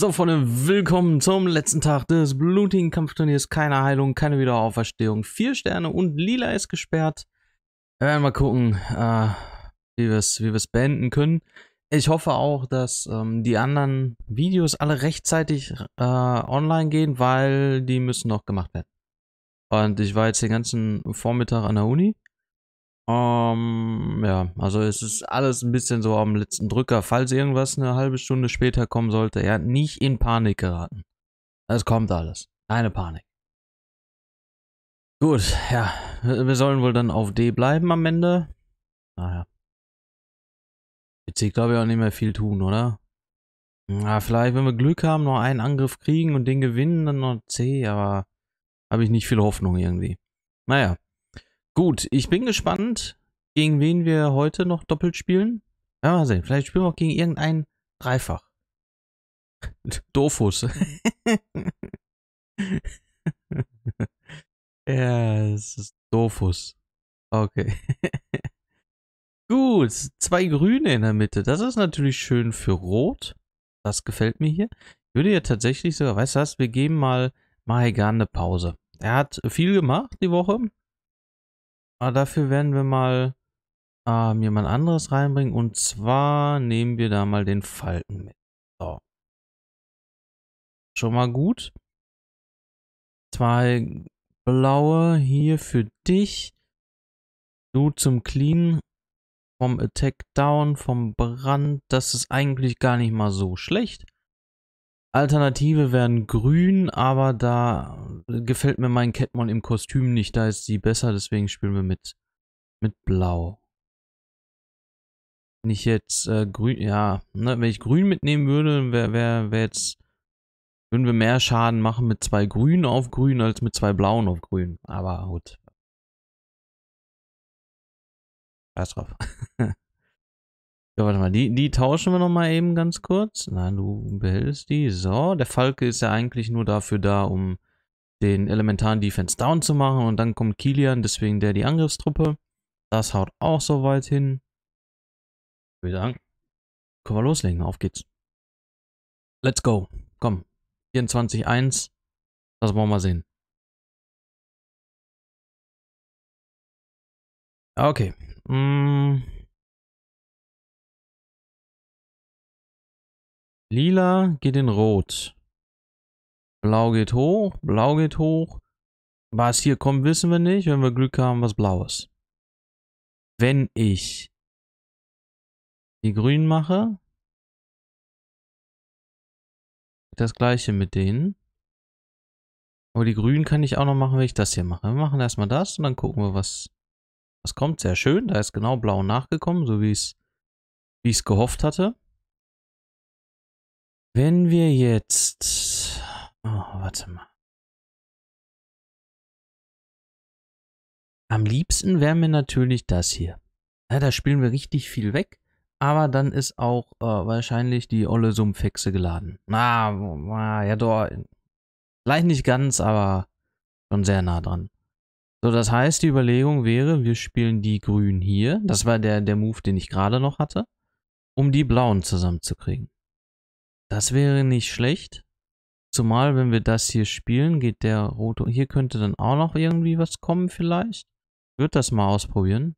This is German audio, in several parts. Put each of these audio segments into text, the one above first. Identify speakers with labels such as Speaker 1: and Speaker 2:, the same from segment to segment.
Speaker 1: So, Freunde, willkommen zum letzten Tag des blutigen Kampfturniers. Keine Heilung, keine Wiederauferstehung. Vier Sterne und Lila ist gesperrt. Wir werden mal gucken, äh, wie wir es wie beenden können. Ich hoffe auch, dass ähm, die anderen Videos alle rechtzeitig äh, online gehen, weil die müssen noch gemacht werden. Und ich war jetzt den ganzen Vormittag an der Uni ähm, ja, also es ist alles ein bisschen so am letzten Drücker. Falls irgendwas eine halbe Stunde später kommen sollte, ja, nicht in Panik geraten. Es kommt alles. Keine Panik. Gut, ja, wir sollen wohl dann auf D bleiben am Ende. Naja. Jetzt ich glaube ich auch nicht mehr viel tun, oder? Na, vielleicht, wenn wir Glück haben, noch einen Angriff kriegen und den gewinnen, dann noch C, aber habe ich nicht viel Hoffnung irgendwie. Naja. Gut, ich bin gespannt, gegen wen wir heute noch doppelt spielen. Ja, mal sehen. Vielleicht spielen wir auch gegen irgendeinen Dreifach. Dofus. ja, es ist Dofus. Okay. Gut, zwei Grüne in der Mitte. Das ist natürlich schön für Rot. Das gefällt mir hier. Ich würde ja tatsächlich sogar, weißt du was, wir geben mal Mahegan eine Pause. Er hat viel gemacht die Woche. Aber dafür werden wir mal ähm, jemand anderes reinbringen. Und zwar nehmen wir da mal den Falken mit. So. Schon mal gut. Zwei blaue hier für dich. Du zum Clean. Vom Attack Down, vom Brand. Das ist eigentlich gar nicht mal so schlecht. Alternative wären grün, aber da gefällt mir mein Catmon im Kostüm nicht. Da ist sie besser, deswegen spielen wir mit, mit blau. Wenn ich jetzt äh, grün, ja, ne, wenn ich grün mitnehmen würde, wäre wär, wär jetzt, würden wir mehr Schaden machen mit zwei grünen auf grün als mit zwei blauen auf grün. Aber gut. Scheiß drauf. Ja, warte mal, die, die tauschen wir nochmal eben ganz kurz. Nein, du behältst die. So, der Falke ist ja eigentlich nur dafür da, um den elementaren Defense down zu machen. Und dann kommt Kilian, deswegen der die Angriffstruppe. Das haut auch soweit hin. Ich würde sagen, können wir loslegen. Auf geht's. Let's go. Komm. 24-1. Das wollen wir mal sehen. Okay. Mmh. Lila geht in Rot. Blau geht hoch, Blau geht hoch. Was hier kommt, wissen wir nicht. Wenn wir Glück haben, was Blaues. Wenn ich die Grünen mache, das gleiche mit denen. Aber die Grünen kann ich auch noch machen, wenn ich das hier mache. Wir machen erstmal das und dann gucken wir, was, was kommt. Sehr schön. Da ist genau blau nachgekommen, so wie ich es gehofft hatte. Wenn wir jetzt... Oh, warte mal. Am liebsten wäre mir natürlich das hier. Ja, da spielen wir richtig viel weg. Aber dann ist auch äh, wahrscheinlich die olle Sumpfhexe geladen. Na, ah, ja doch. Vielleicht nicht ganz, aber schon sehr nah dran. So, das heißt, die Überlegung wäre, wir spielen die grünen hier. Das war der, der Move, den ich gerade noch hatte. Um die blauen zusammenzukriegen. Das wäre nicht schlecht. Zumal, wenn wir das hier spielen, geht der rote... Hier könnte dann auch noch irgendwie was kommen vielleicht. Ich würde das mal ausprobieren.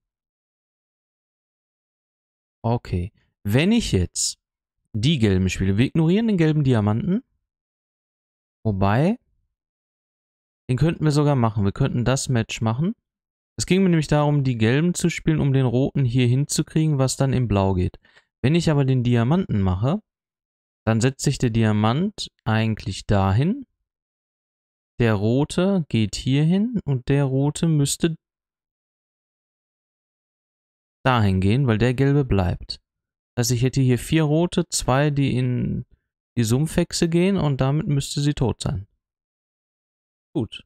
Speaker 1: Okay. Wenn ich jetzt die gelben spiele, wir ignorieren den gelben Diamanten. Wobei, den könnten wir sogar machen. Wir könnten das Match machen. Es ging mir nämlich darum, die gelben zu spielen, um den roten hier hinzukriegen, was dann in blau geht. Wenn ich aber den Diamanten mache, dann setzt sich der Diamant eigentlich dahin. Der rote geht hier hin und der rote müsste dahin gehen, weil der gelbe bleibt. Also ich hätte hier vier rote, zwei, die in die Sumpfhexe gehen und damit müsste sie tot sein. Gut.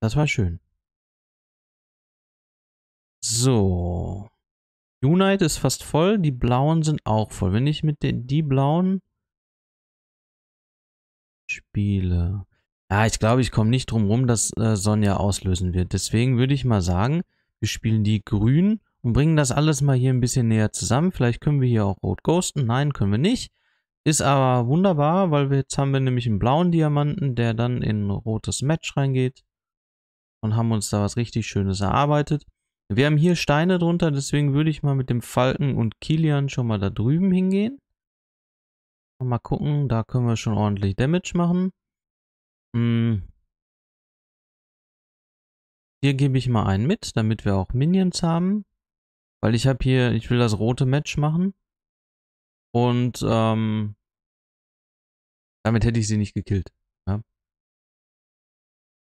Speaker 1: Das war schön. So. Unite ist fast voll, die blauen sind auch voll. Wenn ich mit den die blauen spiele. Ja, ich glaube, ich komme nicht drum rum, dass äh, Sonja auslösen wird. Deswegen würde ich mal sagen, wir spielen die grün und bringen das alles mal hier ein bisschen näher zusammen. Vielleicht können wir hier auch rot ghosten. Nein, können wir nicht. Ist aber wunderbar, weil wir jetzt haben wir nämlich einen blauen Diamanten, der dann in rotes Match reingeht. Und haben uns da was richtig Schönes erarbeitet. Wir haben hier Steine drunter, deswegen würde ich mal mit dem Falken und Kilian schon mal da drüben hingehen. Mal gucken, da können wir schon ordentlich Damage machen. Hm. Hier gebe ich mal einen mit, damit wir auch Minions haben. Weil ich habe hier, ich will das rote Match machen. Und ähm, damit hätte ich sie nicht gekillt. Ja.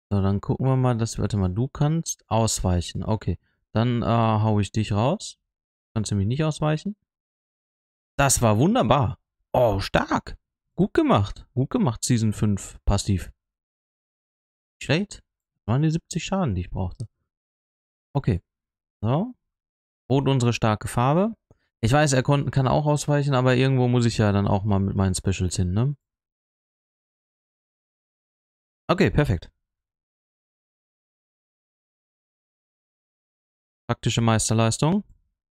Speaker 1: So, dann gucken wir mal, dass, warte mal, du kannst ausweichen. Okay, dann äh, hau ich dich raus. Kannst du mich nicht ausweichen? Das war wunderbar. Oh, stark. Gut gemacht. Gut gemacht, Season 5, passiv. Schlecht. Das waren die 70 Schaden, die ich brauchte. Okay. So. Rot unsere starke Farbe. Ich weiß, er kann auch ausweichen, aber irgendwo muss ich ja dann auch mal mit meinen Specials hin, ne? Okay, perfekt. Praktische Meisterleistung.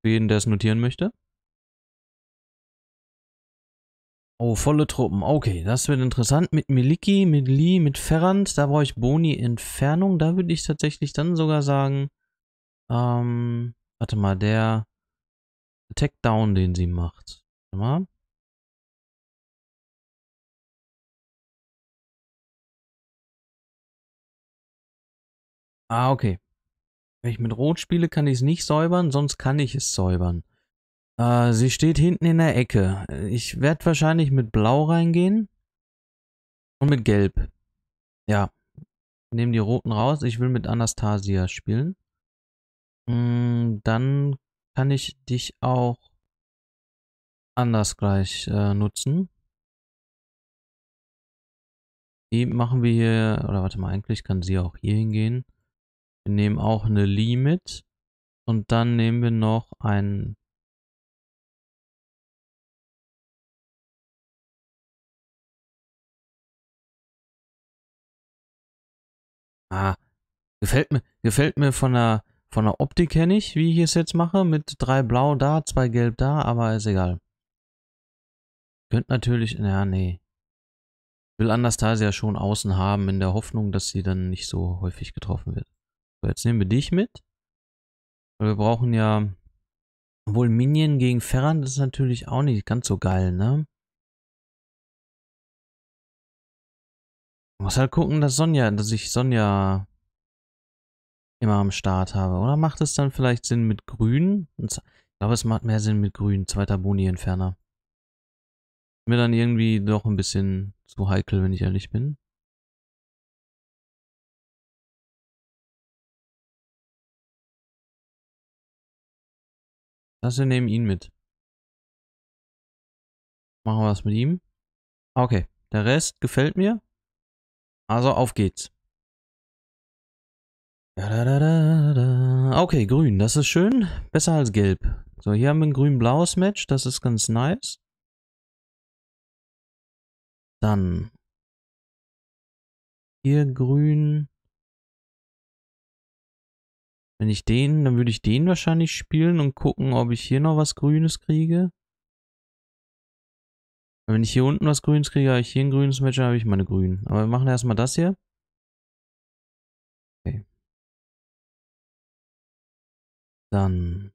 Speaker 1: Für jeden, der es notieren möchte. Oh, volle Truppen. Okay, das wird interessant. Mit Miliki, mit Lee, mit Ferrand, da brauche ich Boni Entfernung. Da würde ich tatsächlich dann sogar sagen, ähm, warte mal, der Attack Down, den sie macht. Warte mal. Ah, okay. Wenn ich mit Rot spiele, kann ich es nicht säubern, sonst kann ich es säubern. Äh, sie steht hinten in der Ecke. Ich werde wahrscheinlich mit Blau reingehen. Und mit Gelb. Ja. Nehmen die Roten raus. Ich will mit Anastasia spielen. Mm, dann kann ich dich auch anders gleich äh, nutzen. Die machen wir hier, oder warte mal, eigentlich kann sie auch hier hingehen. Wir nehmen auch eine Lee mit. Und dann nehmen wir noch ein Ah, gefällt mir, gefällt mir von der, von der Optik her nicht, wie ich es jetzt mache, mit drei Blau da, zwei Gelb da, aber ist egal. Könnt natürlich, ja, nee. Will Anastasia schon außen haben, in der Hoffnung, dass sie dann nicht so häufig getroffen wird. So, jetzt nehmen wir dich mit. Weil wir brauchen ja, obwohl Minion gegen Ferran, das ist natürlich auch nicht ganz so geil, ne? muss halt gucken, dass Sonja, dass ich Sonja immer am Start habe. Oder macht es dann vielleicht Sinn mit Grün? Ich glaube, es macht mehr Sinn mit Grün. Zweiter Boni-Entferner. Mir dann irgendwie doch ein bisschen zu heikel, wenn ich ehrlich bin. Das wir nehmen ihn mit. Machen wir was mit ihm. Okay, der Rest gefällt mir. Also auf geht's. Okay, grün, das ist schön. Besser als gelb. So, hier haben wir ein grün-blaues Match. Das ist ganz nice. Dann hier grün. Wenn ich den, dann würde ich den wahrscheinlich spielen und gucken, ob ich hier noch was Grünes kriege. Wenn ich hier unten was Grünes kriege, habe ich hier ein grünes Match, habe ich meine Grünen. Aber wir machen erstmal das hier. Okay. Dann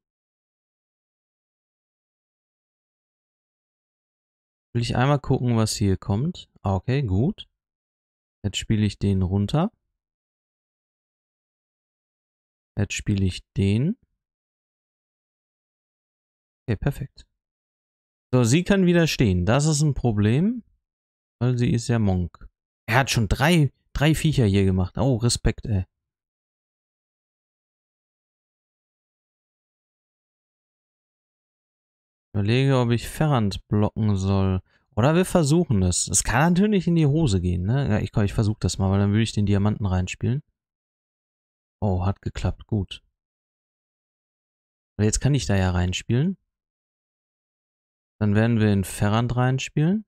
Speaker 1: will ich einmal gucken, was hier kommt. Ah, okay, gut. Jetzt spiele ich den runter. Jetzt spiele ich den. Okay, perfekt. So, sie kann widerstehen. Das ist ein Problem, weil sie ist ja Monk. Er hat schon drei, drei Viecher hier gemacht. Oh, Respekt, ey. Überlege, ob ich Ferrand blocken soll. Oder wir versuchen es. Es kann natürlich in die Hose gehen, ne? Ich, ich versuche das mal, weil dann würde ich den Diamanten reinspielen. Oh, hat geklappt. Gut. Jetzt kann ich da ja reinspielen. Dann werden wir in Ferrand reinspielen.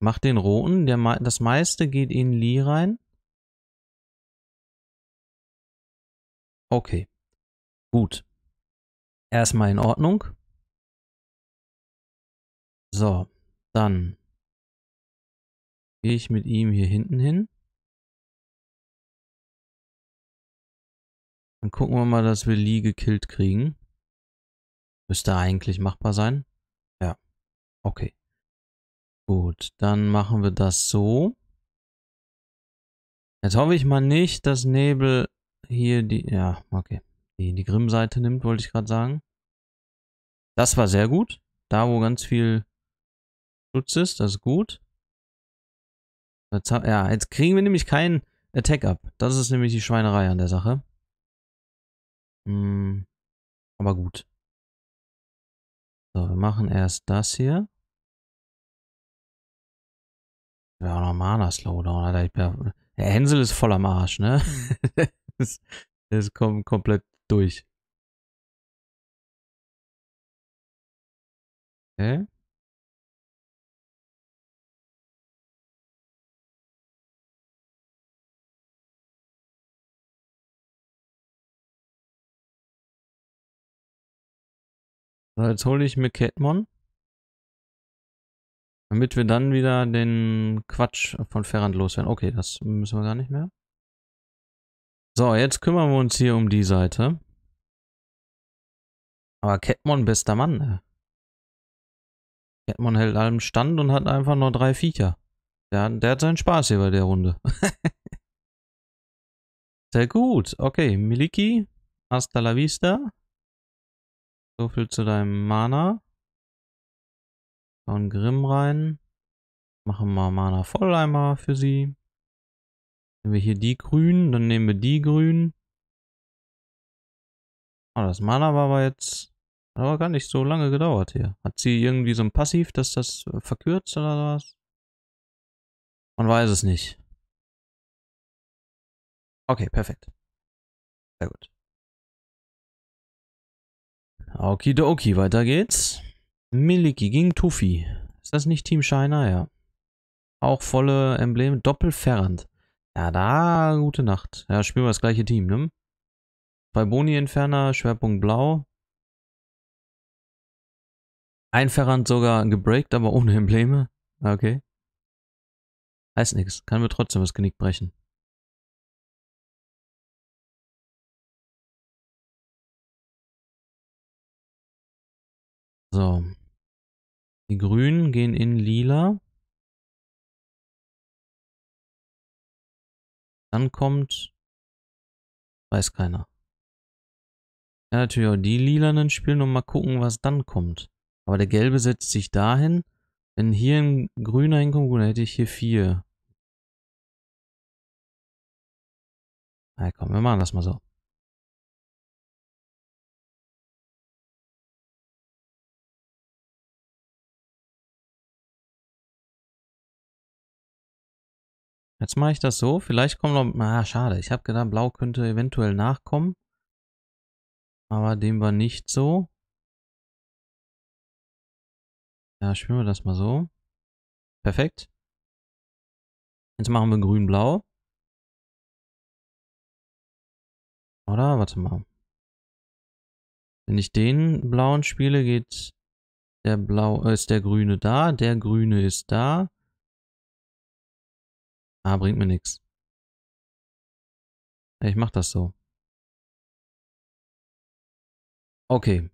Speaker 1: Mach den roten. Der, das meiste geht in Lee rein. Okay. Gut. Erstmal in Ordnung. So, dann gehe ich mit ihm hier hinten hin. Dann gucken wir mal, dass wir Lee gekillt kriegen. Müsste eigentlich machbar sein. Ja. Okay. Gut, dann machen wir das so. Jetzt hoffe ich mal nicht, dass Nebel hier die, ja, okay, die, die Grimm-Seite nimmt, wollte ich gerade sagen. Das war sehr gut. Da, wo ganz viel Schutz ist, das ist gut. Jetzt, ja, jetzt kriegen wir nämlich keinen Attack ab. Das ist nämlich die Schweinerei an der Sache. Hm, aber gut. So, wir machen erst das hier. Ja, noch Mana Slowdown, Alter. Der Hänsel ist voll am Arsch, ne? Das, das kommt komplett durch. Okay. So, jetzt hole ich mir Catmon. Damit wir dann wieder den Quatsch von Ferrand loswerden. Okay, das müssen wir gar nicht mehr. So, jetzt kümmern wir uns hier um die Seite. Aber Catmon, bester Mann. Ey. Catmon hält allem Stand und hat einfach nur drei Viecher. Der, der hat seinen Spaß hier bei der Runde. Sehr gut. Okay, Miliki, hasta la vista. So viel zu deinem Mana. Schauen Grimm rein. Machen wir Mana voll einmal für sie. Nehmen wir hier die grün, dann nehmen wir die grün. Ah, das Mana war aber jetzt aber gar nicht so lange gedauert hier. Hat sie irgendwie so ein Passiv, dass das verkürzt oder was? Man weiß es nicht. Okay, perfekt. Sehr gut. Okidoki, weiter geht's. Miliki gegen Tuffy. Ist das nicht Team Shiner? Ja. Auch volle Embleme. Doppelferrand. Ja, da, gute Nacht. Ja, spielen wir das gleiche Team, ne? Zwei Boni-Entferner, Schwerpunkt Blau. Ein Ferrand sogar gebreakt, aber ohne Embleme. Okay. Heißt nichts. Kann mir trotzdem das Genick brechen. Die Grünen gehen in Lila. Dann kommt... Weiß keiner. Ja, natürlich auch die Lilanen spielen und mal gucken, was dann kommt. Aber der Gelbe setzt sich dahin. Wenn hier ein Grüner hinkommt, gut, dann hätte ich hier vier. Na komm, wir machen das mal so. Jetzt mache ich das so. Vielleicht kommt noch... Ah, schade. Ich habe gedacht, Blau könnte eventuell nachkommen. Aber dem war nicht so. Ja, spielen wir das mal so. Perfekt. Jetzt machen wir grün-blau. Oder? Warte mal. Wenn ich den blauen spiele, geht der blau, äh, ist der grüne da, der grüne ist da. Ah, bringt mir nichts. Ich mach das so. Okay.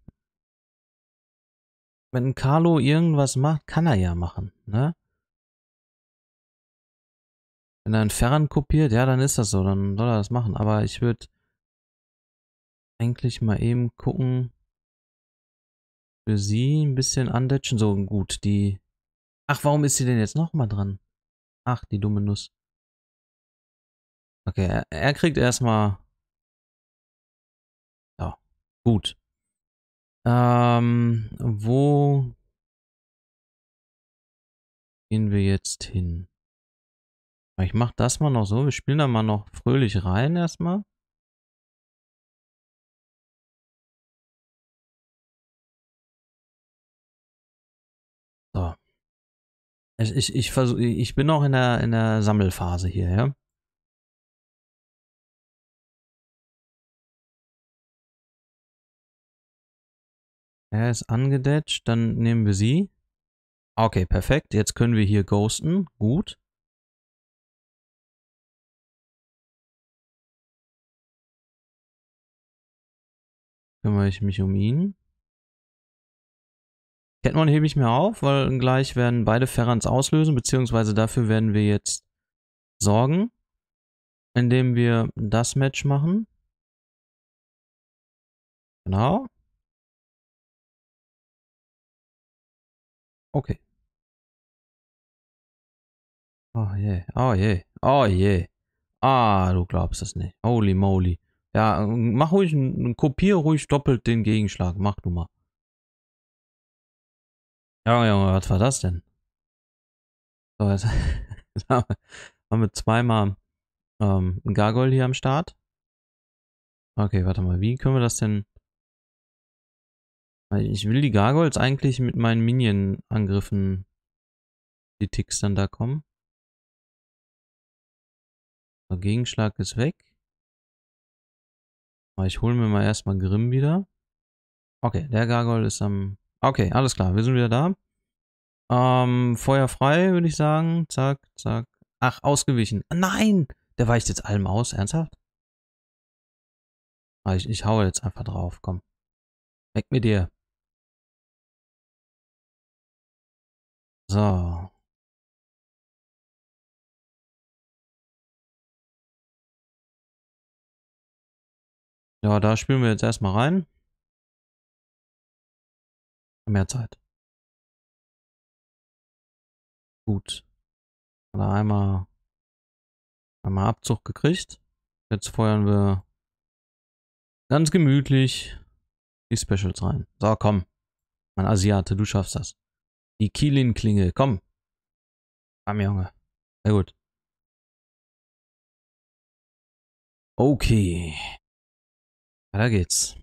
Speaker 1: Wenn Carlo irgendwas macht, kann er ja machen, ne? Wenn er einen Ferran kopiert, ja, dann ist das so, dann soll er das machen. Aber ich würde eigentlich mal eben gucken, für sie ein bisschen andetschen. So, gut, die... Ach, warum ist sie denn jetzt nochmal dran? Ach, die dumme Nuss. Okay, er, er kriegt erstmal. Ja, gut. Ähm, wo gehen wir jetzt hin? Ich mach das mal noch so. Wir spielen da mal noch fröhlich rein erstmal. So. Ich, ich, ich, versuch, ich bin noch in der, in der Sammelphase hier, ja. Er ist angedetscht, dann nehmen wir sie. Okay, perfekt. Jetzt können wir hier ghosten. Gut. Kümmere ich mich um ihn. Ketmon hebe ich mir auf, weil gleich werden beide Ferrans auslösen, beziehungsweise dafür werden wir jetzt sorgen, indem wir das Match machen. Genau. Okay. Oh je, oh je, oh je. Ah, du glaubst es nicht. Holy moly. Ja, mach ruhig, kopier ruhig doppelt den Gegenschlag. Mach du mal. Ja, Junge, was war das denn? So, jetzt haben wir zweimal ähm, ein Gargoyle hier am Start. Okay, warte mal, wie können wir das denn... Ich will die Gargoyles eigentlich mit meinen Minion-Angriffen die Ticks dann da kommen. Der Gegenschlag ist weg. Aber ich hole mir mal erstmal Grimm wieder. Okay, der Gargoyle ist am Okay, alles klar, wir sind wieder da. Ähm, Feuer frei, würde ich sagen. Zack, zack. Ach, ausgewichen. Nein! Der weicht jetzt allem aus, ernsthaft? Ah, ich, ich haue jetzt einfach drauf, komm. Weg mit dir. So. Ja, da spielen wir jetzt erstmal rein. Mehr Zeit. Gut. Oder einmal, einmal Abzug gekriegt. Jetzt feuern wir ganz gemütlich die Specials rein. So, komm. Mein Asiate, du schaffst das. Die Kielin-Klinge, komm. Komm, Junge. Sehr gut. Okay. Da geht's.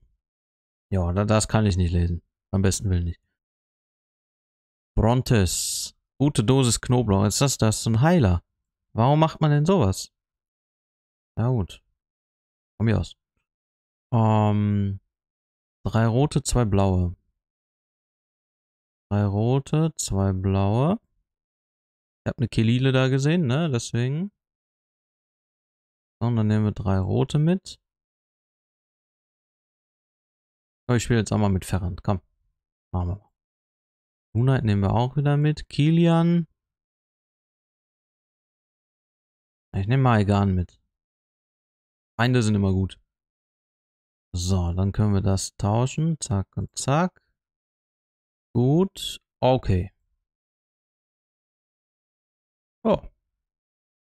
Speaker 1: Ja, das kann ich nicht lesen. Am besten will nicht. Brontes. Gute Dosis Knoblauch. Ist das das? Ein Heiler. Warum macht man denn sowas? Ja gut. Von mir aus. Ähm, drei rote, zwei blaue. Drei rote, zwei blaue. Ich habe eine Kelile da gesehen, ne? Deswegen. Und dann nehmen wir drei rote mit. Oh, ich spiele jetzt auch mal mit Ferrand. Komm. Machen wir mal. Moonlight nehmen wir auch wieder mit. Kilian. Ich nehme Maegan mit. Feinde sind immer gut. So, dann können wir das tauschen. Zack und zack. Gut. Okay. Oh.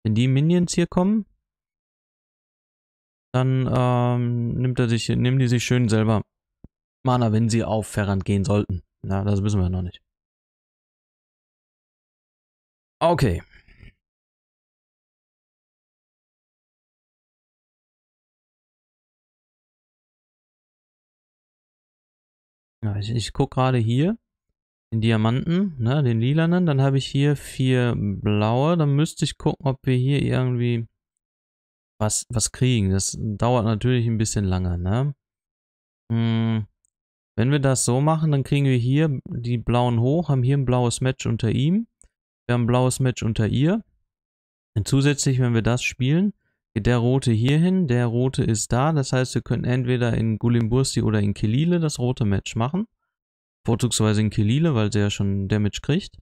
Speaker 1: Wenn die Minions hier kommen, dann ähm, nimmt er sich, nehmen die sich schön selber Mana, wenn sie auf Ferrand gehen sollten. Na, das wissen wir noch nicht. Okay. Ich, ich gucke gerade hier den Diamanten, ne, den lilanen. Dann habe ich hier vier blaue. Dann müsste ich gucken, ob wir hier irgendwie was, was kriegen. Das dauert natürlich ein bisschen lange, ne? Hm. Wenn wir das so machen, dann kriegen wir hier die blauen hoch, haben hier ein blaues Match unter ihm. Wir haben ein blaues Match unter ihr. Und zusätzlich, wenn wir das spielen, geht der rote hier hin, der rote ist da. Das heißt, wir können entweder in Gulimbursti oder in Kelile das rote Match machen. Vorzugsweise in Kelile, weil sie ja schon Damage kriegt.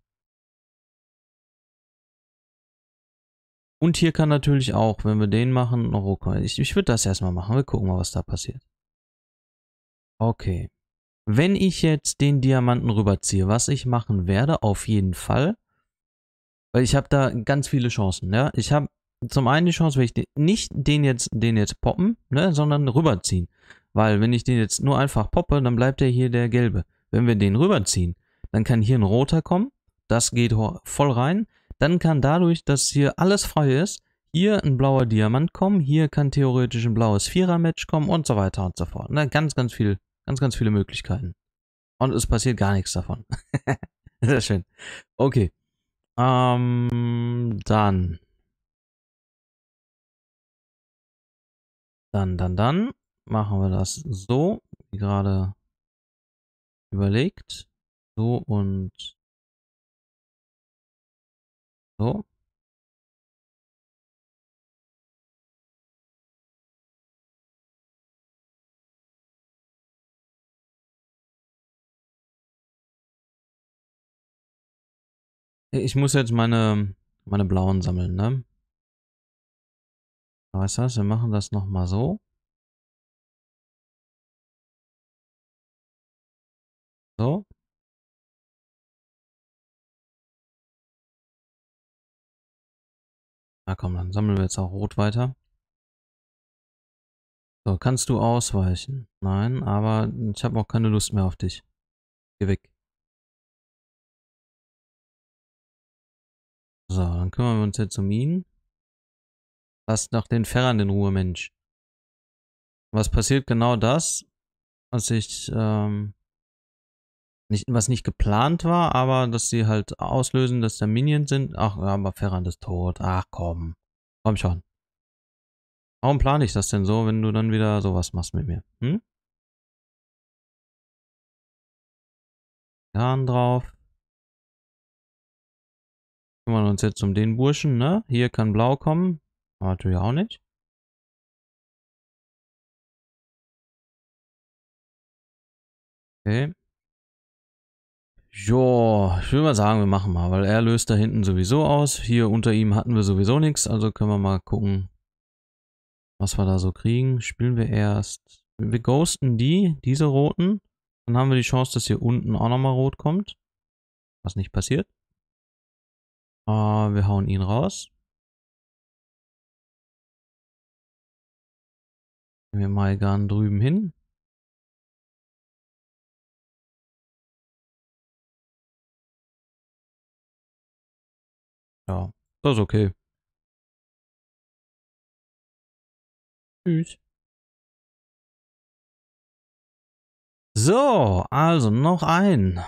Speaker 1: Und hier kann natürlich auch, wenn wir den machen, noch Ich, ich würde das erstmal machen. Wir gucken mal, was da passiert. Okay. Wenn ich jetzt den Diamanten rüberziehe, was ich machen werde, auf jeden Fall, weil ich habe da ganz viele Chancen, ja. Ich habe zum einen die Chance, wenn ich den, nicht den jetzt, den jetzt poppen, ne, sondern rüberziehen. Weil wenn ich den jetzt nur einfach poppe, dann bleibt der hier der gelbe. Wenn wir den rüberziehen, dann kann hier ein roter kommen, das geht voll rein. Dann kann dadurch, dass hier alles frei ist, hier ein blauer Diamant kommen, hier kann theoretisch ein blaues Vierer-Match kommen und so weiter und so fort. Ne? Ganz, ganz viel Ganz, ganz viele Möglichkeiten. Und es passiert gar nichts davon. Sehr schön. Okay. Ähm, dann. Dann, dann, dann machen wir das so, wie gerade überlegt. So und so. Ich muss jetzt meine, meine blauen sammeln, ne? Weißt du was, wir machen das nochmal. So. Na komm, dann sammeln wir jetzt auch rot weiter. So, kannst du ausweichen? Nein, aber ich habe auch keine Lust mehr auf dich. Geh weg. So, dann kümmern wir uns jetzt um ihn. Lass doch den Ferran in Ruhe, Mensch. Was passiert genau das, was ich, ähm, nicht, was nicht geplant war, aber dass sie halt auslösen, dass da Minions sind. Ach, aber Ferran ist tot. Ach komm. Komm schon. Warum plane ich das denn so, wenn du dann wieder sowas machst mit mir? Hm? Garn drauf. Kümmern uns jetzt um den Burschen, ne? Hier kann blau kommen. Aber natürlich auch nicht. Okay. Jo, ich würde mal sagen, wir machen mal, weil er löst da hinten sowieso aus. Hier unter ihm hatten wir sowieso nichts, also können wir mal gucken, was wir da so kriegen. Spielen wir erst, wir ghosten die, diese roten. Dann haben wir die Chance, dass hier unten auch nochmal rot kommt. Was nicht passiert. Uh, wir hauen ihn raus. Nehmen wir mal Maigan drüben hin. Ja, das ist okay. Tschüss. So, also noch ein.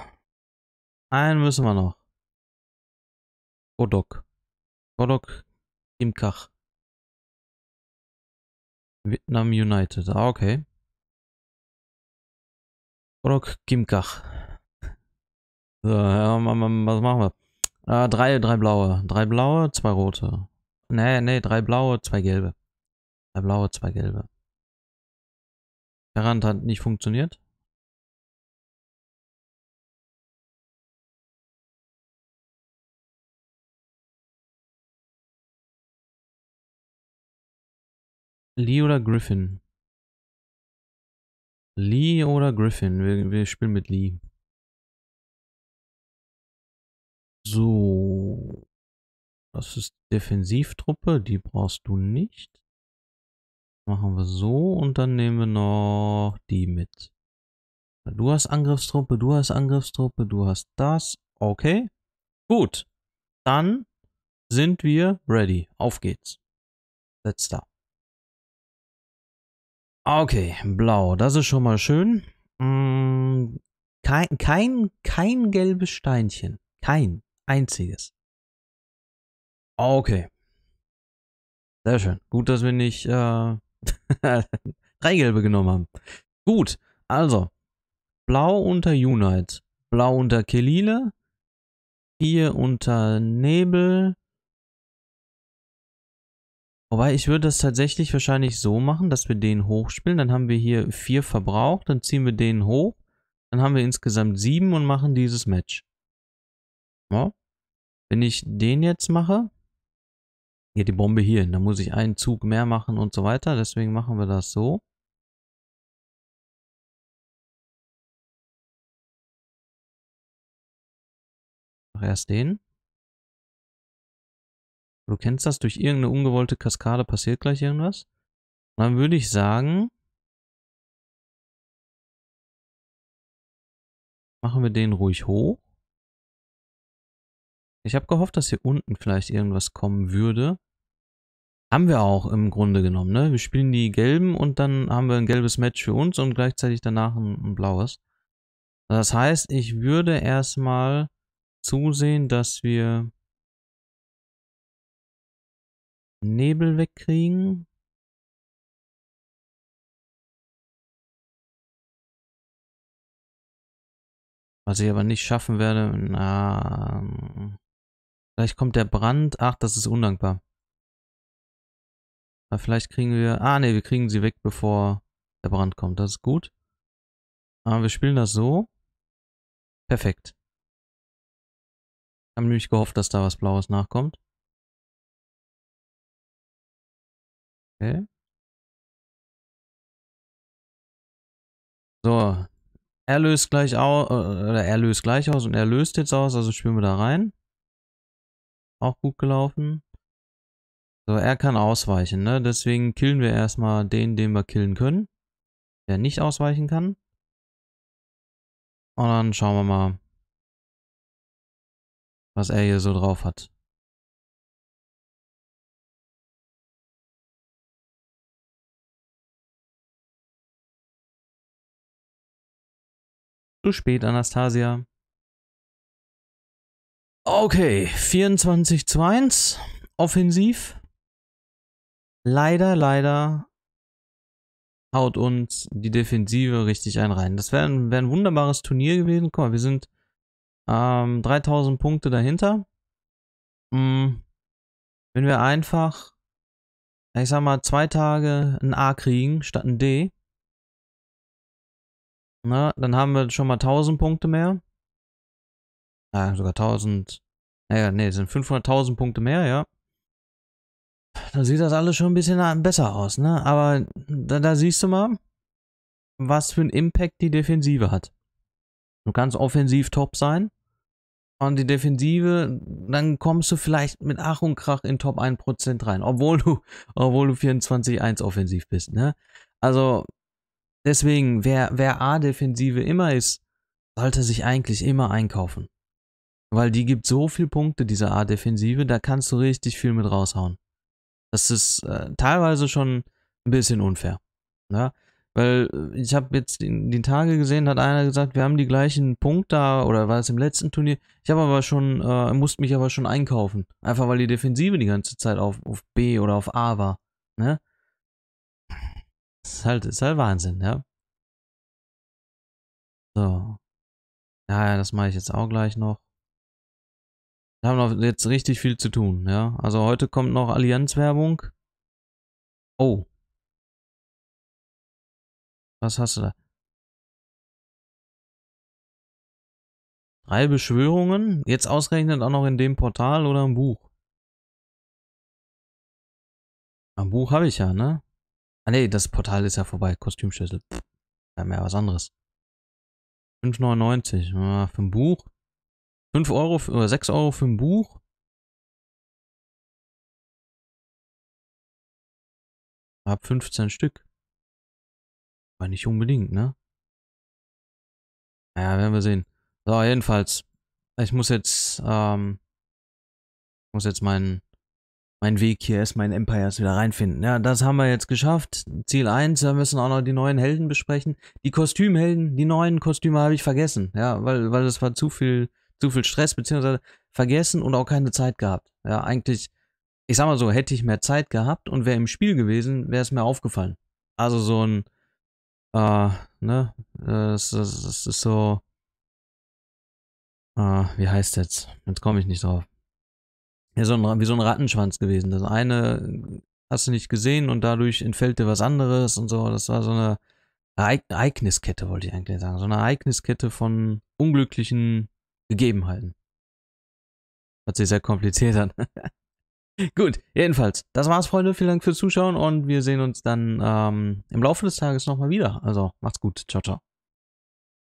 Speaker 1: Einen müssen wir noch. Godok. Godok Imkach. Vietnam United. Ah, okay. Godok Kimkach. So, ja, was machen wir? Äh, drei, drei blaue. Drei blaue, zwei rote. Nee, nee, drei blaue, zwei gelbe. Drei blaue, zwei gelbe. Ferrand hat nicht funktioniert. Lee oder Griffin? Lee oder Griffin? Wir, wir spielen mit Lee. So. Das ist Defensivtruppe, die brauchst du nicht. Machen wir so und dann nehmen wir noch die mit. Du hast Angriffstruppe, du hast Angriffstruppe, du hast das. Okay. Gut. Dann sind wir ready. Auf geht's. Let's start. Okay, blau, das ist schon mal schön. Mm, kein, kein, kein gelbes Steinchen. Kein einziges. Okay. Sehr schön. Gut, dass wir nicht äh, drei gelbe genommen haben. Gut, also. Blau unter Unite. Blau unter Kelile. Vier unter Nebel. Wobei, ich würde das tatsächlich wahrscheinlich so machen, dass wir den hochspielen. Dann haben wir hier vier verbraucht, dann ziehen wir den hoch. Dann haben wir insgesamt sieben und machen dieses Match. Ja. Wenn ich den jetzt mache, hier die Bombe hier hin, dann muss ich einen Zug mehr machen und so weiter. Deswegen machen wir das so. Mach erst den. Du kennst das, durch irgendeine ungewollte Kaskade passiert gleich irgendwas. Und dann würde ich sagen, machen wir den ruhig hoch. Ich habe gehofft, dass hier unten vielleicht irgendwas kommen würde. Haben wir auch im Grunde genommen, ne? Wir spielen die gelben und dann haben wir ein gelbes Match für uns und gleichzeitig danach ein, ein blaues. Das heißt, ich würde erstmal zusehen, dass wir Nebel wegkriegen. Was ich aber nicht schaffen werde. Na, vielleicht kommt der Brand. Ach, das ist undankbar. Aber vielleicht kriegen wir... Ah, ne, wir kriegen sie weg, bevor der Brand kommt. Das ist gut. Aber wir spielen das so. Perfekt. Ich habe nämlich gehofft, dass da was Blaues nachkommt. Okay. So. Er löst gleich aus, äh, oder er löst gleich aus und er löst jetzt aus, also spielen wir da rein. Auch gut gelaufen. So, er kann ausweichen, ne? Deswegen killen wir erstmal den, den wir killen können. Der nicht ausweichen kann. Und dann schauen wir mal, was er hier so drauf hat. Zu spät, Anastasia. Okay, 24 zu 1. Offensiv. Leider, leider haut uns die Defensive richtig ein rein. Das wäre wär ein wunderbares Turnier gewesen. Guck mal, wir sind ähm, 3000 Punkte dahinter. Hm, wenn wir einfach, ich sag mal, zwei Tage ein A kriegen statt ein D, na, dann haben wir schon mal 1000 Punkte mehr. Ja, sogar 1000. Naja, nee, sind 500.000 Punkte mehr, ja. Da sieht das alles schon ein bisschen besser aus, ne? Aber da, da siehst du mal, was für einen Impact die Defensive hat. Du kannst offensiv top sein. Und die Defensive, dann kommst du vielleicht mit Ach und Krach in Top 1% rein, obwohl du, obwohl du 24-1 offensiv bist, ne? Also, Deswegen, wer, wer A-Defensive immer ist, sollte sich eigentlich immer einkaufen. Weil die gibt so viel Punkte, diese A-Defensive, da kannst du richtig viel mit raushauen. Das ist äh, teilweise schon ein bisschen unfair. Ja? Weil äh, ich habe jetzt in den Tage gesehen, hat einer gesagt, wir haben die gleichen Punkte da, oder war es im letzten Turnier? Ich habe aber schon, äh, musste mich aber schon einkaufen. Einfach weil die Defensive die ganze Zeit auf, auf B oder auf A war. Ne? ist halt, ist halt Wahnsinn, ja. So. Ja, das mache ich jetzt auch gleich noch. Wir haben noch jetzt richtig viel zu tun, ja. Also heute kommt noch Allianzwerbung. Oh. Was hast du da? Drei Beschwörungen? Jetzt ausgerechnet auch noch in dem Portal oder im Buch? Am Buch habe ich ja, ne? Ah ne, das Portal ist ja vorbei. Kostümschlüssel. Pff, ja, mehr was anderes. 5,99 ja, für ein Buch. 5 Euro oder 6 Euro für ein Buch. Hab 15 Stück. Aber nicht unbedingt, ne? Naja, werden wir sehen. So, jedenfalls. Ich muss jetzt, ähm, muss jetzt meinen mein Weg hier erstmal in Empires wieder reinfinden. Ja, das haben wir jetzt geschafft. Ziel 1, wir müssen auch noch die neuen Helden besprechen. Die Kostümhelden, die neuen Kostüme habe ich vergessen. Ja, weil, weil das war zu viel, zu viel Stress, beziehungsweise vergessen und auch keine Zeit gehabt. Ja, eigentlich, ich sag mal so, hätte ich mehr Zeit gehabt und wäre im Spiel gewesen, wäre es mir aufgefallen. Also so ein, äh, ne, das, das, das ist so, äh, wie heißt das? Jetzt komme ich nicht drauf ja, so ein, wie so ein Rattenschwanz gewesen. Das eine hast du nicht gesehen und dadurch entfällt dir was anderes und so. Das war so eine Ereigniskette, wollte ich eigentlich sagen. So eine Ereigniskette von unglücklichen Gegebenheiten. Hat sich sehr kompliziert an. Gut, jedenfalls, das war's, Freunde. Vielen Dank fürs Zuschauen und wir sehen uns dann ähm, im Laufe des Tages nochmal wieder. Also, macht's gut. Ciao, ciao.